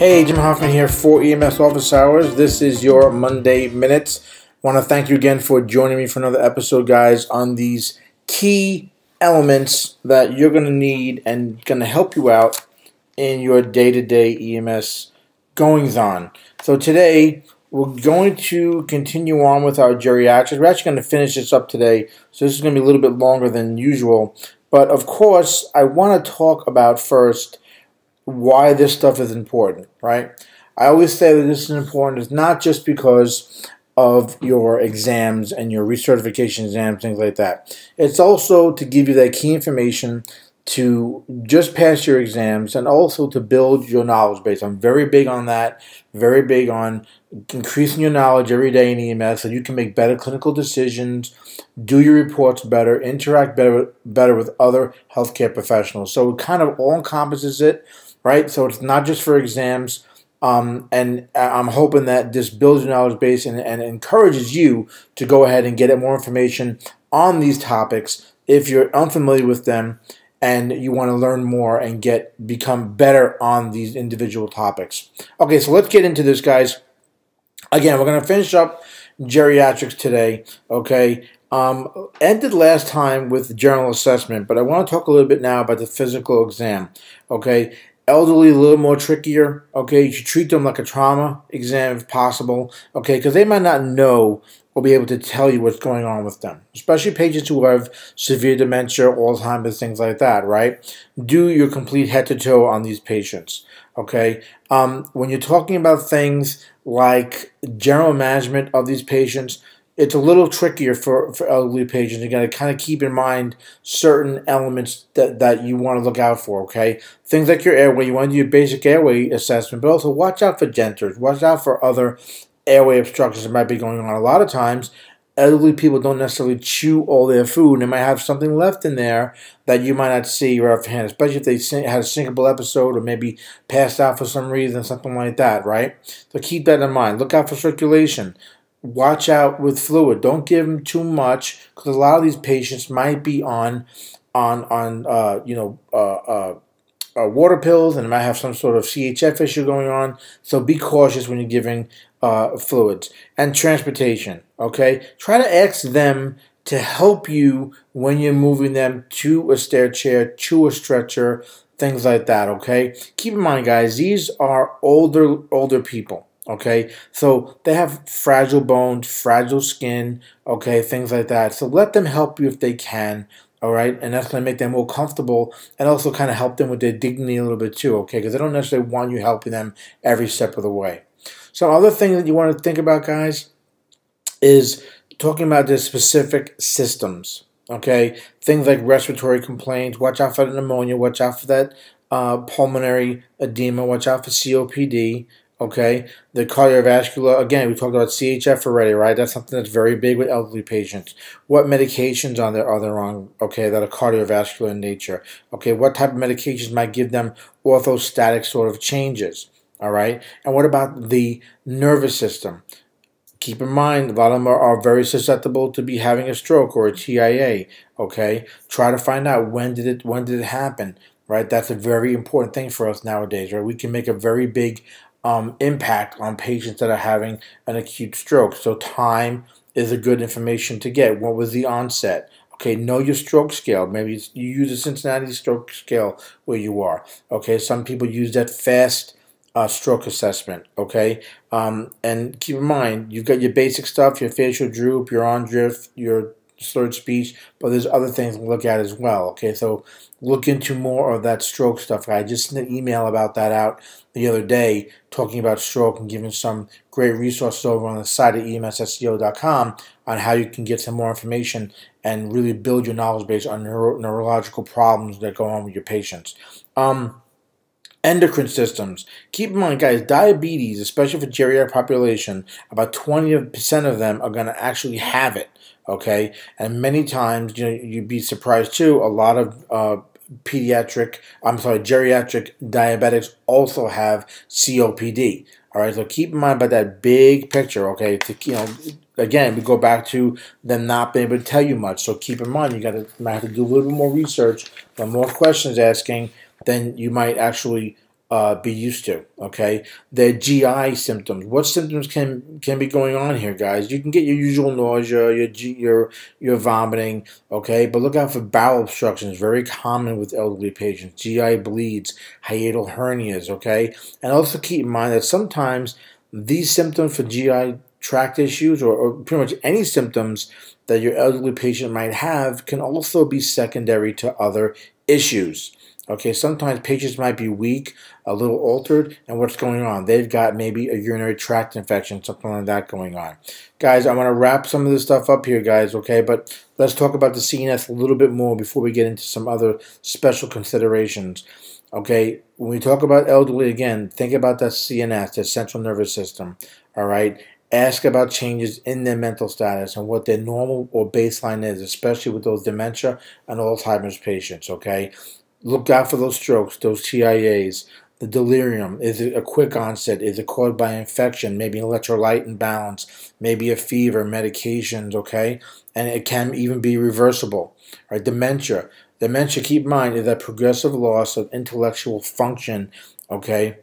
Hey, Jim Hoffman here for EMS Office Hours. This is your Monday Minutes. Want to thank you again for joining me for another episode, guys, on these key elements that you're going to need and going to help you out in your day-to-day EMS goings on. So today we're going to continue on with our geriatrics. We're actually going to finish this up today, so this is going to be a little bit longer than usual. But of course, I want to talk about first why this stuff is important, right? I always say that this is important. It's not just because of your exams and your recertification exams, things like that. It's also to give you that key information to just pass your exams and also to build your knowledge base. I'm very big on that, very big on increasing your knowledge every day in EMS so you can make better clinical decisions, do your reports better, interact better, better with other healthcare professionals. So it kind of all encompasses it right? So it's not just for exams. Um, and I'm hoping that this builds your knowledge base and, and encourages you to go ahead and get more information on these topics if you're unfamiliar with them and you want to learn more and get become better on these individual topics. Okay, so let's get into this, guys. Again, we're going to finish up geriatrics today. Okay, um, ended last time with general assessment, but I want to talk a little bit now about the physical exam. Okay, elderly a little more trickier. Okay, you should treat them like a trauma exam if possible. Okay, because they might not know or be able to tell you what's going on with them, especially patients who have severe dementia, Alzheimer's, things like that. Right? Do your complete head to toe on these patients. Okay, um, when you're talking about things like general management of these patients it's a little trickier for, for elderly patients. You got to kind of keep in mind certain elements that, that you want to look out for, okay? Things like your airway, you want to do your basic airway assessment, but also watch out for dentures, watch out for other airway obstructions that might be going on. A lot of times, elderly people don't necessarily chew all their food, they might have something left in there that you might not see right offhand, especially if they had a syncopal episode or maybe passed out for some reason, something like that, right? So keep that in mind. Look out for circulation watch out with fluid. Don't give them too much because a lot of these patients might be on on on uh, you know uh, uh, uh, water pills and might have some sort of CHF issue going on. So be cautious when you're giving uh, fluids and transportation. Okay, try to ask them to help you when you're moving them to a stair chair, to a stretcher, things like that. Okay, keep in mind, guys, these are older older people. Okay, so they have fragile bones, fragile skin, okay, things like that. So let them help you if they can, all right, and that's going to make them more comfortable and also kind of help them with their dignity a little bit too, okay, because they don't necessarily want you helping them every step of the way. So, other thing that you want to think about, guys, is talking about the specific systems, okay, things like respiratory complaints. Watch out for pneumonia. Watch out for that uh, pulmonary edema. Watch out for COPD. Okay, the cardiovascular, again, we talked about CHF already, right? That's something that's very big with elderly patients. What medications are there are there on, okay, that are cardiovascular in nature? Okay, what type of medications might give them orthostatic sort of changes? All right, and what about the nervous system? Keep in mind, a lot of them are, are very susceptible to be having a stroke or a TIA. Okay, try to find out when did it when did it happen right? That's a very important thing for us nowadays, right? We can make a very big um, impact on patients that are having an acute stroke. So time is a good information to get. What was the onset? Okay, know your stroke scale. Maybe you use a Cincinnati stroke scale where you are. Okay, some people use that fast uh, stroke assessment. Okay, um, and keep in mind you've got your basic stuff, your facial droop, your arm drift, your slurred speech, but there's other things to look at as well. Okay, so look into more of that stroke stuff. I just sent an email about that out the other day, talking about stroke and giving some great resources over on the site at emsseo.com on how you can get some more information and really build your knowledge base on neuro neurological problems that go on with your patients. Um, endocrine systems. Keep in mind, guys, diabetes, especially for geriatric population, about 20% of them are going to actually have it okay? And many times, you know, you'd be surprised too, a lot of uh, pediatric, I'm sorry, geriatric diabetics also have COPD. All right, so keep in mind about that big picture, okay? To you know, again, we go back to them not being able to tell you much. So keep in mind, you got to have to do a little bit more research, but more questions asking, then you might actually uh, be used to. Okay, their GI symptoms. What symptoms can can be going on here, guys? You can get your usual nausea, your your your vomiting. Okay, but look out for bowel obstructions. Very common with elderly patients. GI bleeds, hiatal hernias. Okay, and also keep in mind that sometimes these symptoms for GI tract issues or, or pretty much any symptoms that your elderly patient might have can also be secondary to other issues. Okay, sometimes patients might be weak, a little altered, and what's going on? They've got maybe a urinary tract infection, something like that going on. Guys, I want to wrap some of this stuff up here, guys, okay? But let's talk about the CNS a little bit more before we get into some other special considerations. Okay, when we talk about elderly again, think about that CNS, the central nervous system, all right? Ask about changes in their mental status and what their normal or baseline is, especially with those dementia and Alzheimer's patients, okay? Look out for those strokes, those TIAs, the delirium. Is it a quick onset? Is it caused by infection? Maybe electrolyte imbalance, maybe a fever, medications, okay? And it can even be reversible. Right? Dementia. Dementia, keep in mind, is that progressive loss of intellectual function, okay?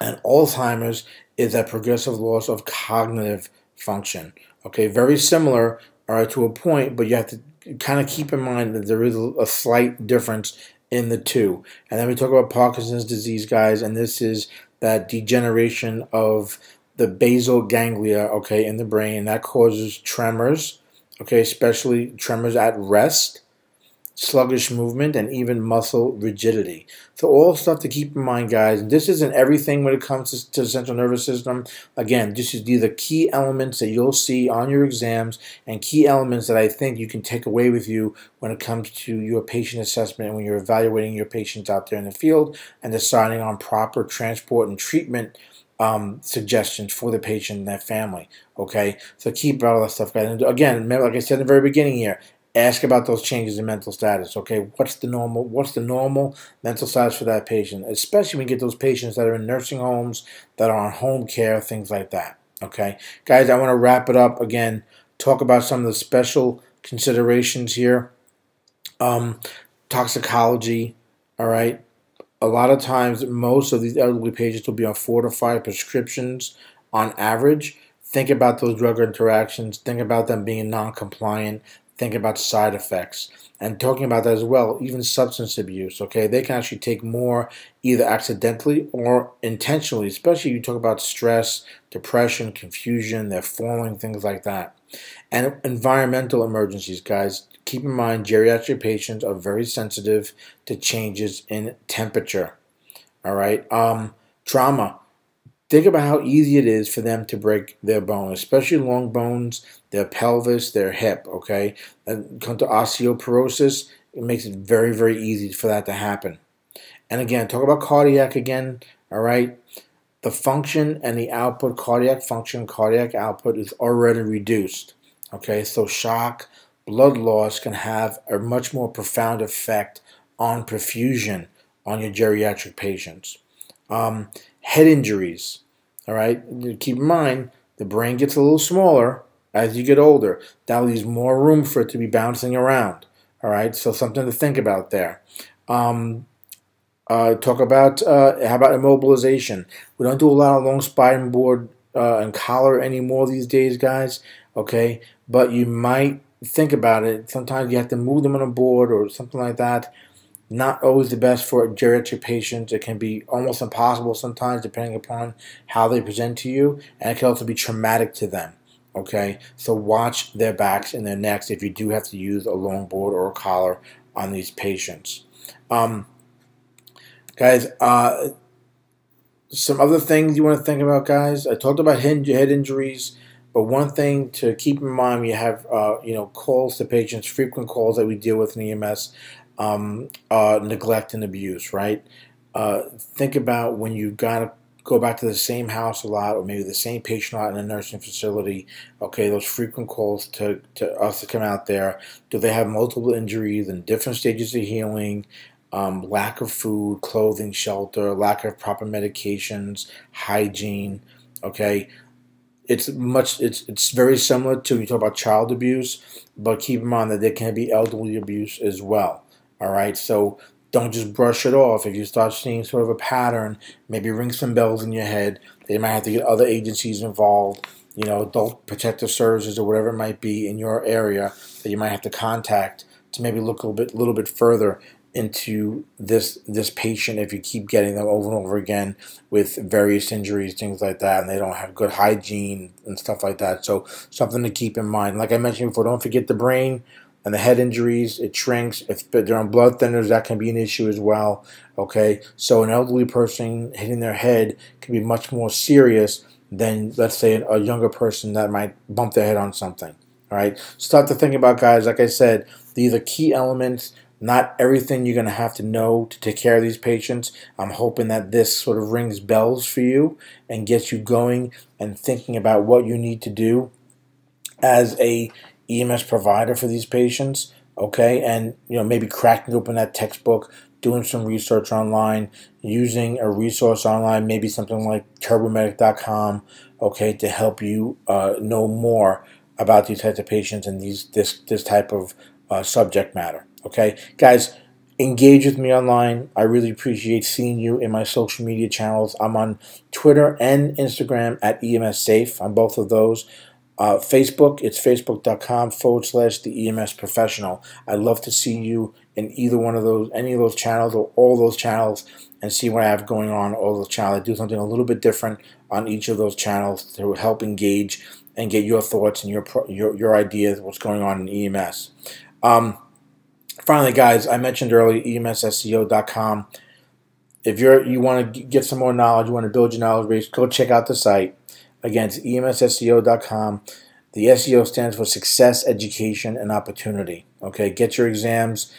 And Alzheimer's is that progressive loss of cognitive function. Okay, very similar, all right, to a point, but you have to kind of keep in mind that there is a slight difference in the two. And then we talk about Parkinson's disease, guys, and this is that degeneration of the basal ganglia, okay, in the brain. That causes tremors, okay, especially tremors at rest sluggish movement, and even muscle rigidity. So all stuff to keep in mind, guys. This isn't everything when it comes to, to the central nervous system. Again, this is are key elements that you'll see on your exams and key elements that I think you can take away with you when it comes to your patient assessment and when you're evaluating your patients out there in the field and deciding on proper transport and treatment um, suggestions for the patient and their family. Okay, so keep all that stuff, guys. And again, remember, like I said in the very beginning here, ask about those changes in mental status okay? What's the normal what's the normal mental status for that patient? Especially when you get those patients that are in nursing homes that are on home care things like that okay? Guys i want to wrap it up again talk about some of the special considerations here. Um, toxicology all right? A lot of times most of these elderly patients will be on four to five prescriptions on average think about those drug interactions. Think about them being non-compliant. Think about side effects. And talking about that as well even substance abuse okay? They can actually take more either accidentally or intentionally especially you talk about stress depression confusion they're falling things like that. And environmental emergencies guys. Keep in mind geriatric patients are very sensitive to changes in temperature all right? Um, trauma Think about how easy it is for them to break their bone, especially long bones, their pelvis, their hip, okay? And come to osteoporosis, it makes it very, very easy for that to happen. And again, talk about cardiac again, all right? The function and the output, cardiac function, cardiac output is already reduced, okay? So shock, blood loss can have a much more profound effect on perfusion on your geriatric patients. Um, head injuries, all right, keep in mind the brain gets a little smaller as you get older. That leaves more room for it to be bouncing around. All right, so something to think about there. Um, uh, talk about uh, how about immobilization. We don't do a lot of long spine board uh, and collar anymore these days, guys. Okay, but you might think about it. Sometimes you have to move them on a board or something like that not always the best for geriatric patients. It can be almost impossible sometimes, depending upon how they present to you, and it can also be traumatic to them. Okay, so watch their backs and their necks if you do have to use a long board or a collar on these patients. Um, guys, uh, some other things you want to think about, guys. I talked about head injuries. But one thing to keep in mind, we have uh, you know calls to patients, frequent calls that we deal with in EMS um, uh, neglect and abuse, right? Uh, think about when you've got to go back to the same house a lot or maybe the same patient a lot in a nursing facility. Okay, those frequent calls to, to us to come out there. Do they have multiple injuries and different stages of healing? Um, lack of food, clothing, shelter, lack of proper medications, hygiene. Okay, it's much. It's it's very similar to when you talk about child abuse, but keep in mind that there can be elderly abuse as well. All right, so don't just brush it off. If you start seeing sort of a pattern, maybe ring some bells in your head. They might have to get other agencies involved, you know, adult protective services or whatever it might be in your area that you might have to contact to maybe look a little bit, little bit further into this this patient if you keep getting them over and over again with various injuries, things like that, and they don't have good hygiene and stuff like that. So something to keep in mind. Like I mentioned before, don't forget the brain and the head injuries. It shrinks. If they're on blood thinners, that can be an issue as well. Okay, so an elderly person hitting their head can be much more serious than let's say a younger person that might bump their head on something. All right, start to think about guys. Like I said, these are key elements not everything you're going to have to know to take care of these patients. I'm hoping that this sort of rings bells for you and gets you going and thinking about what you need to do as a EMS provider for these patients. Okay, and you know maybe cracking open that textbook, doing some research online, using a resource online, maybe something like turbomedic.com. Okay, to help you uh, know more about these types of patients and these this this type of uh, subject matter. Okay, guys, engage with me online. I really appreciate seeing you in my social media channels. I'm on Twitter and Instagram at EMS Safe on both of those. Uh, Facebook, it's facebook.com forward slash the EMS professional. I'd love to see you in either one of those, any of those channels or all those channels and see what I have going on all those channels. I do something a little bit different on each of those channels to help engage and get your thoughts and your your, your ideas what's going on in EMS. Um, finally, guys, I mentioned earlier emsseo.com. If you're you want to get some more knowledge, you want to build your knowledge base, go check out the site. Again, it's emsseo.com. The SEO stands for Success, Education, and Opportunity. Okay, get your exams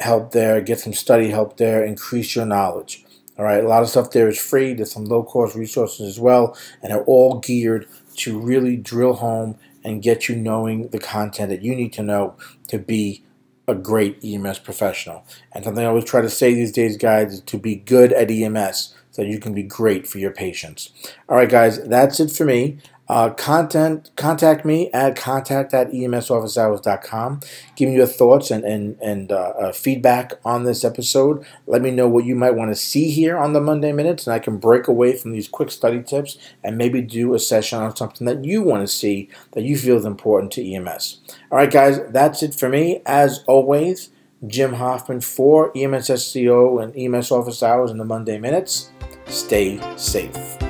help there, get some study help there, increase your knowledge. All right, a lot of stuff there is free. There's some low cost resources as well, and they're all geared to really drill home and get you knowing the content that you need to know to be a great EMS professional. And something I always try to say these days, guys, is to be good at EMS so you can be great for your patients. All right, guys, that's it for me. Uh, content, contact me at contact at emsofficehours.com. Give me your thoughts and, and, and uh, uh, feedback on this episode. Let me know what you might want to see here on the Monday Minutes, and I can break away from these quick study tips and maybe do a session on something that you want to see that you feel is important to EMS. All right, guys, that's it for me. As always, Jim Hoffman for EMS SEO and EMS Office Hours in the Monday Minutes. Stay safe.